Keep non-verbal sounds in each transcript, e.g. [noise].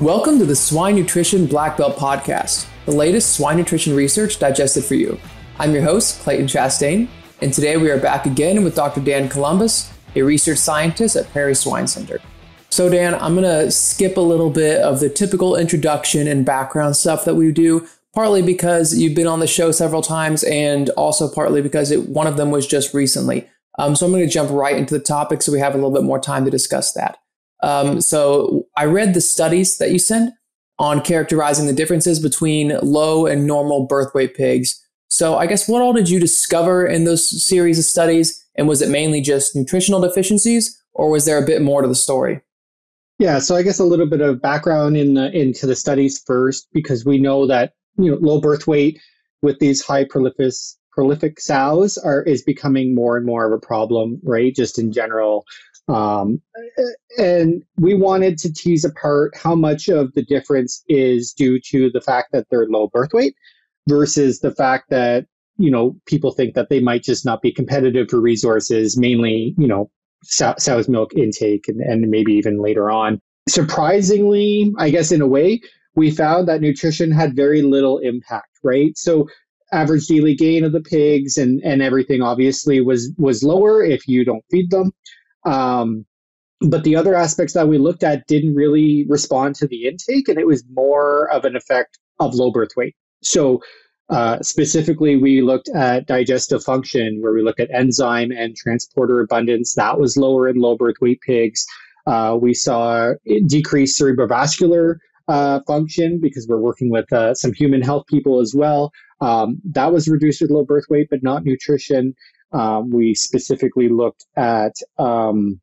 Welcome to the Swine Nutrition Black Belt Podcast, the latest swine nutrition research digested for you. I'm your host, Clayton Chastain, and today we are back again with Dr. Dan Columbus, a research scientist at Prairie Swine Center. So, Dan, I'm going to skip a little bit of the typical introduction and background stuff that we do, partly because you've been on the show several times, and also partly because it, one of them was just recently. Um, so, I'm going to jump right into the topic so we have a little bit more time to discuss that. Um, so I read the studies that you sent on characterizing the differences between low and normal birth weight pigs. So I guess what all did you discover in those series of studies? And was it mainly just nutritional deficiencies, or was there a bit more to the story? Yeah, so I guess a little bit of background in the, into the studies first, because we know that you know low birth weight with these high prolific prolific sows are is becoming more and more of a problem, right? Just in general, um, and we wanted to tease apart how much of the difference is due to the fact that they're low birth weight versus the fact that, you know, people think that they might just not be competitive for resources, mainly, you know, sow- sow's milk intake and, and maybe even later on. Surprisingly, I guess in a way, we found that nutrition had very little impact, right? So average daily gain of the pigs and, and everything obviously was was lower if you don't feed them. Um, but the other aspects that we looked at didn't really respond to the intake, and it was more of an effect of low birth weight. So, uh, specifically, we looked at digestive function, where we looked at enzyme and transporter abundance. That was lower in low birth weight pigs. Uh, we saw decreased cerebrovascular uh, function because we're working with uh, some human health people as well. Um, that was reduced with low birth weight, but not nutrition. Um, we specifically looked at um,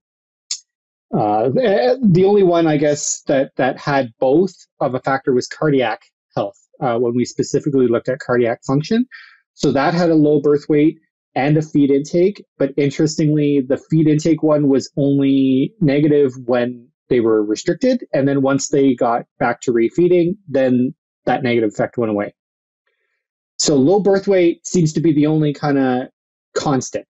uh, the only one, I guess, that that had both of a factor was cardiac health. Uh, when we specifically looked at cardiac function, so that had a low birth weight and a feed intake. But interestingly, the feed intake one was only negative when they were restricted, and then once they got back to refeeding, then that negative effect went away. So low birth weight seems to be the only kind of constant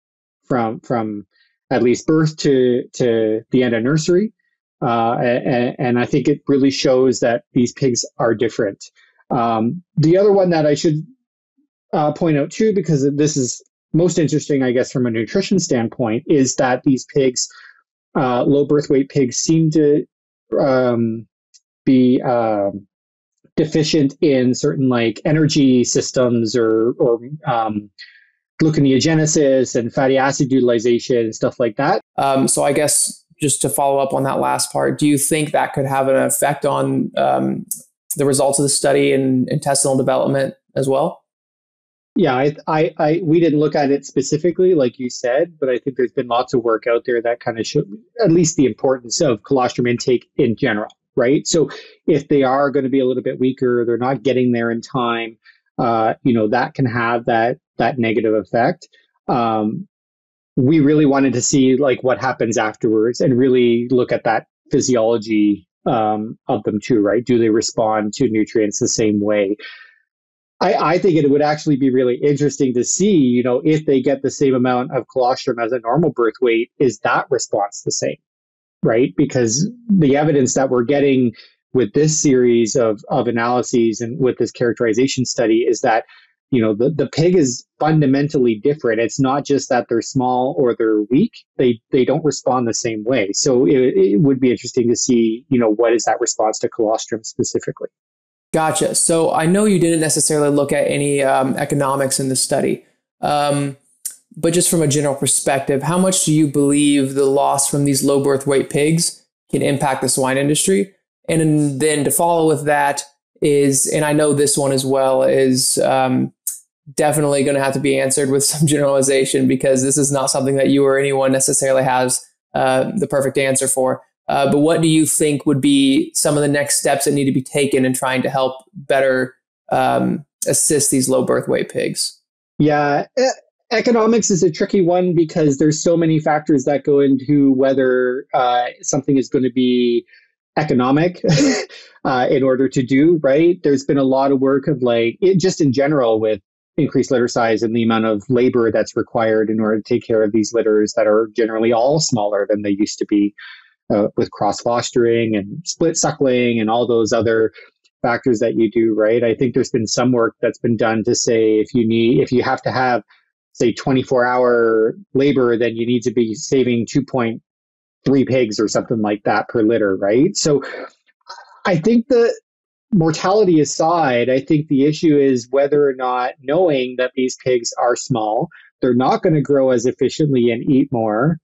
from from at least birth to to the end of nursery. Uh, and, and, I think it really shows that these pigs are different. Um, the other one that I should uh, point out too, because this is most interesting, I guess, from a nutrition standpoint, is that these pigs, uh, low birth weight pigs, seem to um, be um, deficient in certain like energy systems or or um, gluconeogenesis and fatty acid utilization and stuff like that. Um, so I guess just to follow up on that last part, do you think that could have an effect on um, the results of the study and intestinal development as well? Yeah, I, I, I, we didn't look at it specifically, like you said, but I think there's been lots of work out there that kind of show at least the importance of colostrum intake in general, right? So if they are going to be a little bit weaker, they're not getting there in time, uh, you know, that can have that that negative effect. Um, we really wanted to see like what happens afterwards and really look at that physiology um, of them too, right? Do they respond to nutrients the same way? I, I think it would actually be really interesting to see, you know, if they get the same amount of colostrum as a normal birth weight, is that response the same? Right? Because the evidence that we're getting with this series of, of analyses and with this characterization study is that you know the, the pig is fundamentally different. It's not just that they're small or they're weak. They they don't respond the same way. So it, it would be interesting to see you know what is that response to colostrum specifically. Gotcha. So i know you didn't necessarily look at any um, economics in the study um, but just from a general perspective how much do you believe the loss from these low birth weight pigs can impact the swine industry and then to follow with that is and i know this one as well is um, definitely going to have to be answered with [laughs] some generalization because this is not something that you or anyone necessarily has uh, the perfect answer for. Uh, but what do you think would be some of the next steps that need to be taken in trying to help better um, assist these low birth weight pigs? Yeah, economics is a tricky one because there's so many factors that go into whether uh, something is going to be economic [laughs] uh, in order to do right. There's been a lot of work of like it, just in general with increased litter size and the amount of labor that's required in order to take care of these litters that are generally all smaller than they used to be. uh, with cross fostering and split suckling and all those other factors that you do, right? I think there's been some work that's been done to say if you need, if you have to have, say, 24 hour labor, then you need to be saving 2.3 pigs or something like that per litter, right? So I think the mortality aside, I think the issue is whether or not knowing that these pigs are small, they're not going to grow as efficiently and eat more.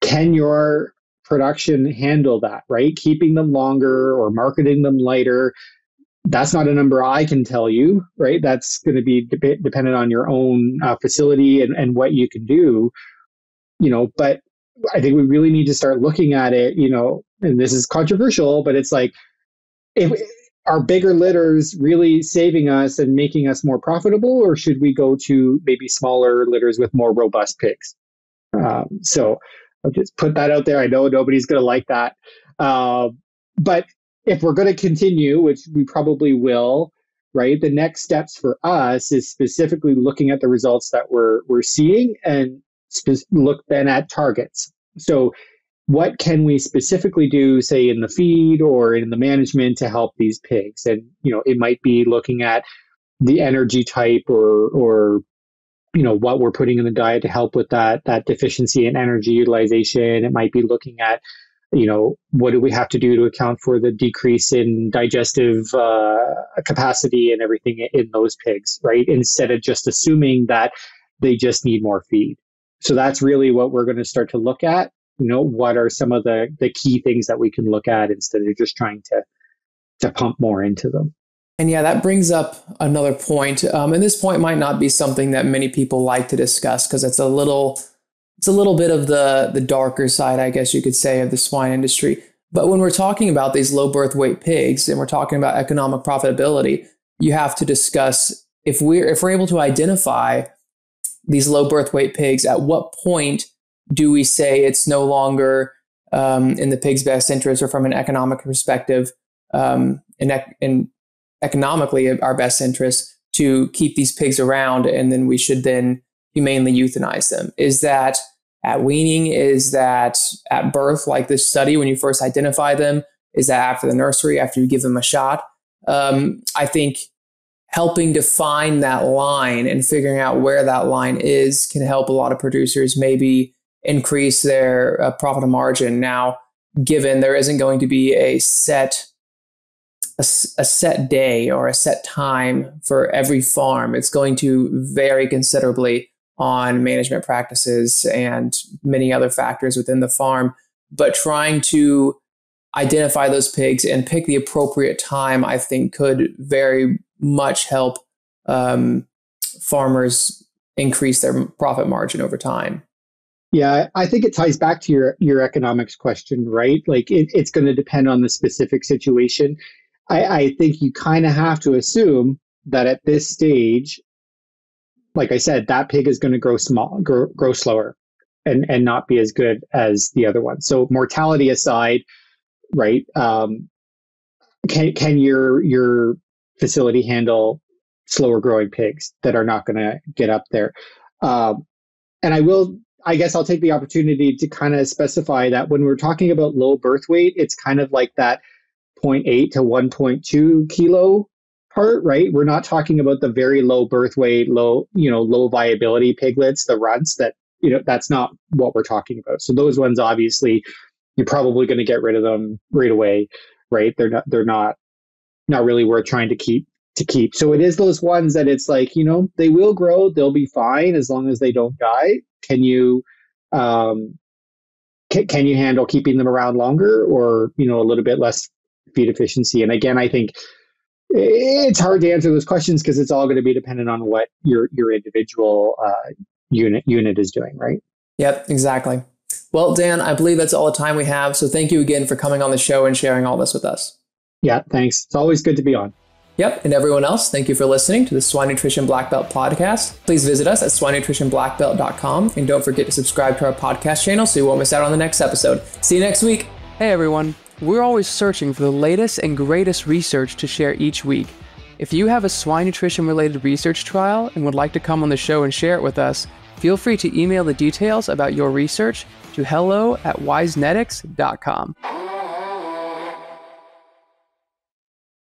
Can your production handle that, right? Keeping them longer or marketing them lighter. That's not a number I can tell you, right? That's going to be de- dependent on your own uh, facility and, and what you can do, you know. But I think we really need to start looking at it, you know, and this is controversial, but it's like, if are bigger litters really saving us and making us more profitable, or should we go to maybe smaller litters with more robust pigs? Um, so I'll just put that out there. I know nobody's going to like that. Uh, but if we're going to continue, which we probably will, right? The next steps for us is specifically looking at the results that we're we're seeing and spe- look then at targets. So what can we specifically do say in the feed or in the management to help these pigs? And you know it might be looking at the energy type or or you know what we're putting in the diet to help with that that deficiency in energy utilization. It might be looking at you know what do we have to do to account for the decrease in digestive uh, capacity and everything in those pigs right? Instead of just assuming that they just need more feed so that's really what we're going to start to look at you know what are some of the the key things that we can look at instead of just trying to to pump more into them and yeah, that brings up another point. Um, and this point might not be something that many people like to discuss because it's a little, it's a little bit of the the darker side, I guess you could say, of the swine industry. But when we're talking about these low birth weight pigs and we're talking about economic profitability, you have to discuss if we're if we're able to identify these low birth weight pigs, at what point do we say it's no longer um, in the pig's best interest or from an economic perspective um, in, in economically our best interest to keep these pigs around and then we should then humanely euthanize them? Is that at weaning? Is that at birth, like this study when you first identify them? Is that after the nursery, after you give them a shot? Um, I think helping define that line and figuring out where that line is can help a lot of producers maybe increase their uh, profit margin. Now, given there isn't going to be a set a, a, set day or a set time for every farm. It's going to vary considerably on management practices and many other factors within the farm. But trying to identify those pigs and pick the appropriate time, I think, could very much help um, farmers increase their profit margin over time. Yeah, I think it ties back to your your economics question, right? Like it, it's going to depend on the specific situation. I, I think you kind of have to assume that at this stage, like I said, that pig is going to grow small, grow, grow slower, and and not be as good as the other one. So mortality aside, right? Um, can can your your facility handle slower growing pigs that are not going to get up there? Um, and I will I guess I'll take the opportunity to kind of specify that when we're talking about low birth weight, it's kind of like that 0.8 to 1.2 kilo part, right? We're not talking about the very low birth weight, low, you know, low viability piglets, the runts that, you know, that's not what we're talking about. So those ones, obviously, you're probably going to get rid of them right away, right? They're not, they're not, not really worth trying to keep to keep. So it is those ones that it's like, you know, they will grow, they'll be fine as long as they don't die. Can you, um, can, can you handle keeping them around longer or, you know, a little bit less feed efficiency. And again, I think it's hard to answer those questions because it's all going to be dependent on what your your individual uh, unit unit is doing, right? Yep, exactly. Well, Dan, I believe that's all the time we have. So thank you again for coming on the show and sharing all this with us. Yeah, thanks. It's always good to be on. Yep, and everyone else, thank you for listening to the Swine Nutrition Black Belt podcast. Please visit us at swinenutritionblackbelt.com and don't forget to subscribe to our podcast channel so you won't miss out on the next episode. See you next week. Hey everyone. We're always searching for the latest and greatest research to share each week. If you have a swine nutrition related research trial and would like to come on the show and share it with us, Feel free to email the details about your research to hello at wisenetix.com.